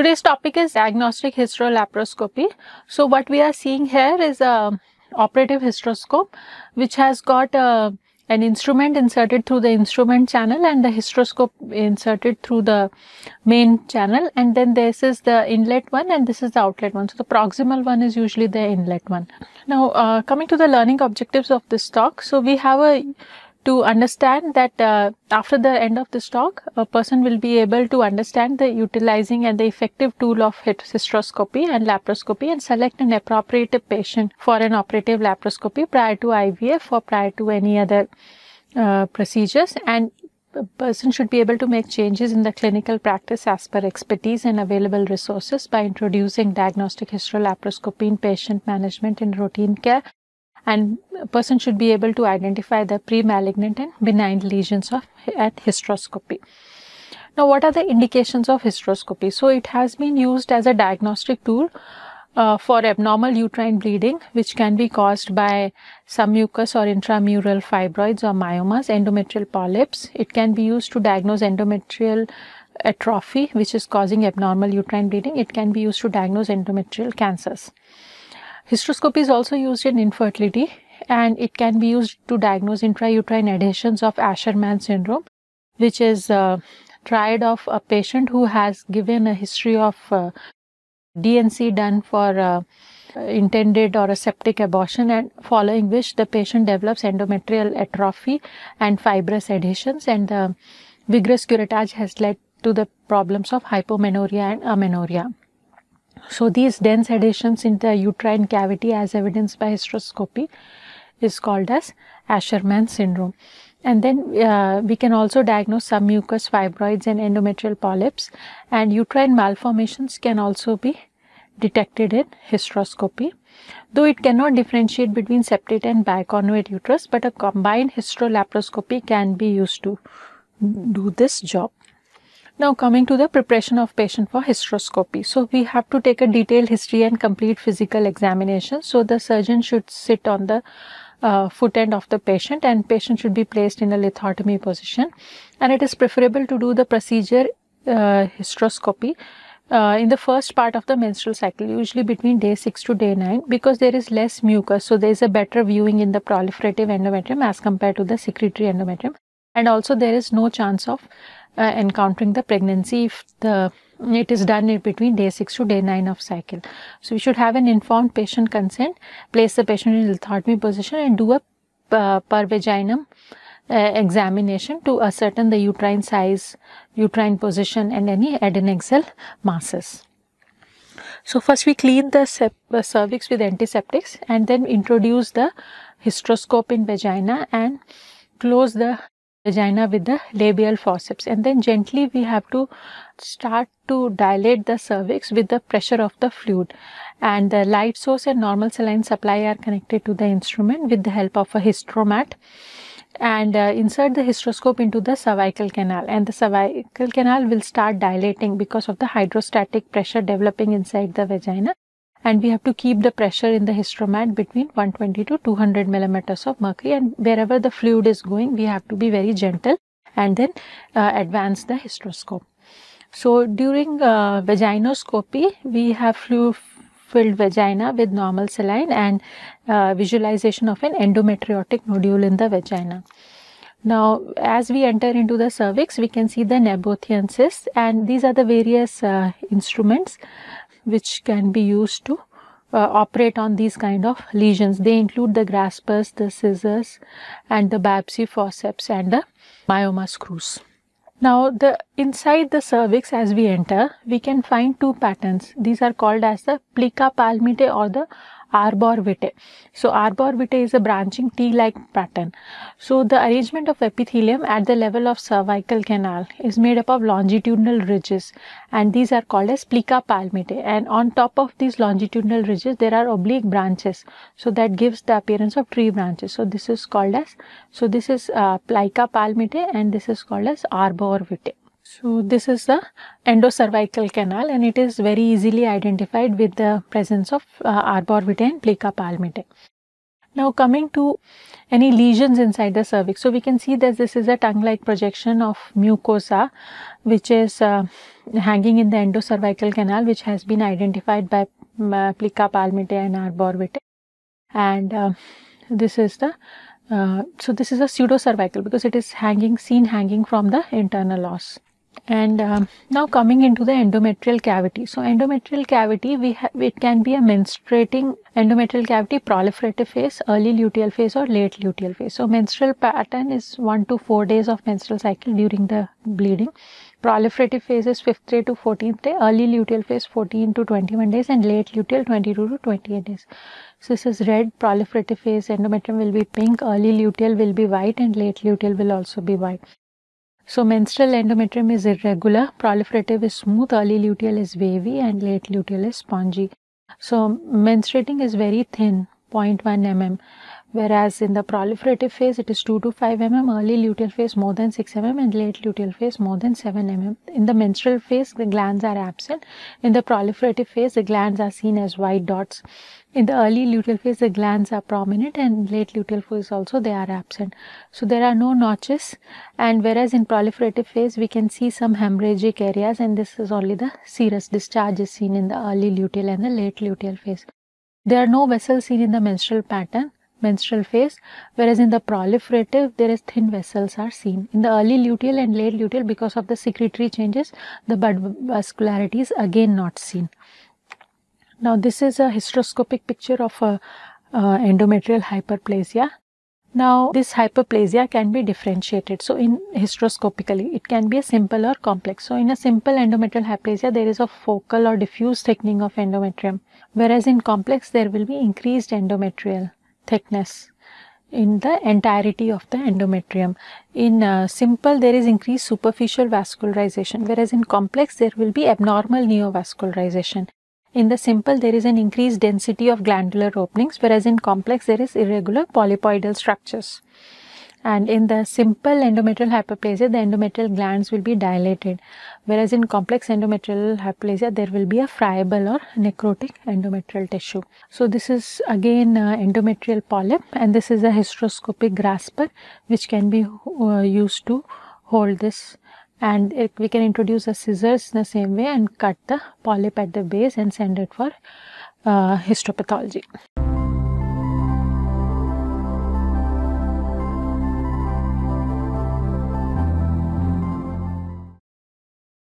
Today's topic is diagnostic hysterolaparoscopy. So what we are seeing here is a operative hysteroscope which has got a, an instrument inserted through the instrument channel and the hysteroscope inserted through the main channel and then this is the inlet one and this is the outlet one. So the proximal one is usually the inlet one. Now uh, coming to the learning objectives of this talk. So we have a to understand that uh, after the end of this talk, a person will be able to understand the utilizing and the effective tool of hysteroscopy and laparoscopy and select an appropriate patient for an operative laparoscopy prior to IVF or prior to any other uh, procedures. And a person should be able to make changes in the clinical practice as per expertise and available resources by introducing diagnostic hysterolaparoscopy in patient management in routine care and a person should be able to identify the pre-malignant and benign lesions of at hysteroscopy. Now, what are the indications of hysteroscopy? So, it has been used as a diagnostic tool uh, for abnormal uterine bleeding, which can be caused by submucous or intramural fibroids or myomas, endometrial polyps. It can be used to diagnose endometrial atrophy, which is causing abnormal uterine bleeding. It can be used to diagnose endometrial cancers. Hysteroscopy is also used in infertility and it can be used to diagnose intrauterine adhesions of Asherman syndrome, which is a triad of a patient who has given a history of uh, DNC done for uh, intended or a septic abortion and following which the patient develops endometrial atrophy and fibrous adhesions and the vigorous curettage has led to the problems of hypomenorrhea and amenorrhea. So these dense adhesions in the uterine cavity as evidenced by hysteroscopy is called as Asherman syndrome. And then uh, we can also diagnose submucous fibroids and endometrial polyps and uterine malformations can also be detected in hysteroscopy. Though it cannot differentiate between septate and bicornuate uterus, but a combined hysterolaparoscopy can be used to do this job. Now coming to the preparation of patient for hysteroscopy. So we have to take a detailed history and complete physical examination. So the surgeon should sit on the uh, foot end of the patient and patient should be placed in a lithotomy position and it is preferable to do the procedure uh, hysteroscopy uh, in the first part of the menstrual cycle, usually between day 6 to day 9 because there is less mucus. So, there is a better viewing in the proliferative endometrium as compared to the secretory endometrium and also there is no chance of uh, encountering the pregnancy if the it is done between day 6 to day 9 of cycle. So, we should have an informed patient consent, place the patient in lithotomy position and do a uh, per vaginum uh, examination to ascertain the uterine size, uterine position and any adnexal masses. So, first we clean the cervix with antiseptics and then introduce the hysteroscope in vagina and close the vagina with the labial forceps. And then gently we have to start to dilate the cervix with the pressure of the fluid. And the light source and normal saline supply are connected to the instrument with the help of a hysteromat and uh, insert the hysteroscope into the cervical canal. And the cervical canal will start dilating because of the hydrostatic pressure developing inside the vagina and we have to keep the pressure in the hysteromat between 120 to 200 millimeters of mercury and wherever the fluid is going we have to be very gentle and then uh, advance the hysteroscope. So during uh, vaginoscopy we have fluid filled vagina with normal saline and uh, visualization of an endometriotic nodule in the vagina. Now, as we enter into the cervix, we can see the Nabothian and these are the various uh, instruments which can be used to uh, operate on these kind of lesions. They include the graspers, the scissors and the biopsy forceps and the myoma screws. Now the inside the cervix as we enter, we can find two patterns. These are called as the plica palmate or the arbor vitae. So arbor vitae is a branching T-like pattern. So the arrangement of epithelium at the level of cervical canal is made up of longitudinal ridges and these are called as plica palmate and on top of these longitudinal ridges there are oblique branches. So that gives the appearance of tree branches. So this is called as, so this is uh, plica palmate and this is called as arbor vitae. So this is the endocervical canal and it is very easily identified with the presence of uh, arbor vitae and plica palmate. Now coming to any lesions inside the cervix. So we can see that this is a tongue-like projection of mucosa which is uh, hanging in the endocervical canal which has been identified by uh, Plica palmatae and arbor vitae and uh, this is the uh, so this is a pseudo cervical because it is hanging seen hanging from the internal os and um, now coming into the endometrial cavity. So endometrial cavity we have it can be a menstruating endometrial cavity proliferative phase early luteal phase or late luteal phase. So menstrual pattern is 1 to 4 days of menstrual cycle during the bleeding. Proliferative phase is 5th day to 14th day. Early luteal phase 14 to 21 days. And late luteal 22 to 28 days. So this is red. Proliferative phase endometrium will be pink. Early luteal will be white. And late luteal will also be white so menstrual endometrium is irregular, proliferative is smooth, early luteal is wavy and late luteal is spongy. So menstruating is very thin, 0.1 mm whereas in the proliferative phase it is 2 to 5 mm, early luteal phase more than 6 mm and late luteal phase more than 7 mm. In the menstrual phase the glands are absent, in the proliferative phase the glands are seen as white dots. In the early luteal phase the glands are prominent and late luteal phase also they are absent. So there are no notches and whereas in proliferative phase we can see some hemorrhagic areas and this is only the serous discharge is seen in the early luteal and the late luteal phase. There are no vessels seen in the menstrual pattern menstrual phase whereas in the proliferative there is thin vessels are seen. In the early luteal and late luteal because of the secretory changes the blood vascularity is again not seen. Now this is a hysteroscopic picture of a endometrial hyperplasia. Now this hyperplasia can be differentiated. So in hysteroscopically it can be a simple or complex. So in a simple endometrial hyperplasia there is a focal or diffuse thickening of endometrium whereas in complex there will be increased endometrial thickness in the entirety of the endometrium. In uh, simple, there is increased superficial vascularization, whereas in complex, there will be abnormal neovascularization. In the simple, there is an increased density of glandular openings, whereas in complex, there is irregular polypoidal structures and in the simple endometrial hyperplasia the endometrial glands will be dilated. Whereas in complex endometrial hyperplasia there will be a friable or necrotic endometrial tissue. So this is again uh, endometrial polyp and this is a hysteroscopic grasper which can be uh, used to hold this. And it, we can introduce a scissors in the same way and cut the polyp at the base and send it for uh, histopathology